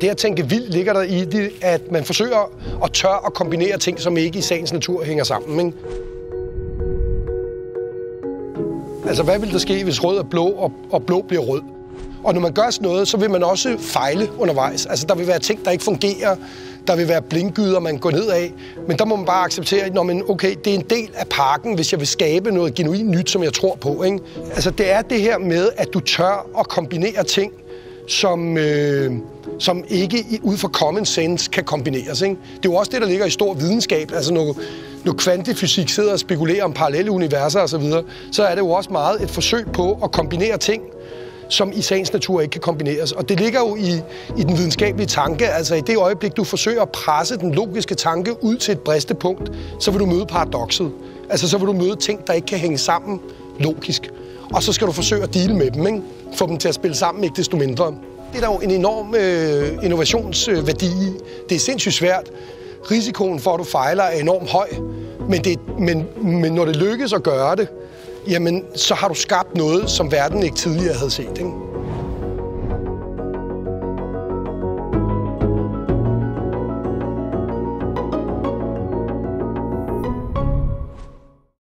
Det at tænke vildt ligger der i det, at man forsøger at tør at kombinere ting, som ikke i sagens natur hænger sammen. Ikke? Altså, hvad vil der ske, hvis rød er blå, og, og blå bliver rød? Og når man gør sådan noget, så vil man også fejle undervejs. Altså, der vil være ting, der ikke fungerer. Der vil være blinkgyder, man går ned af. Men der må man bare acceptere, at man, okay, det er en del af parken, hvis jeg vil skabe noget genuint nyt, som jeg tror på. Ikke? Altså, det er det her med, at du tør at kombinere ting, som, øh, som ikke ud fra common sense kan kombineres. Ikke? Det er jo også det, der ligger i stor videnskab. Altså, når, når kvantefysik sidder og spekulerer om parallelle universer osv., så, så er det jo også meget et forsøg på at kombinere ting, som i sagens natur ikke kan kombineres. Og det ligger jo i, i den videnskabelige tanke. Altså i det øjeblik, du forsøger at presse den logiske tanke ud til et bristepunkt, så vil du møde paradokset. Altså så vil du møde ting, der ikke kan hænge sammen logisk. Og så skal du forsøge at dele med dem, ikke? Få dem til at spille sammen, ikke desto mindre. Det er der jo en enorm øh, innovationsværdi i. Det er sindssygt svært. Risikoen for, at du fejler, er enormt høj. Men, det, men, men når det lykkes at gøre det, jamen så har du skabt noget, som verden ikke tidligere havde set. Ikke?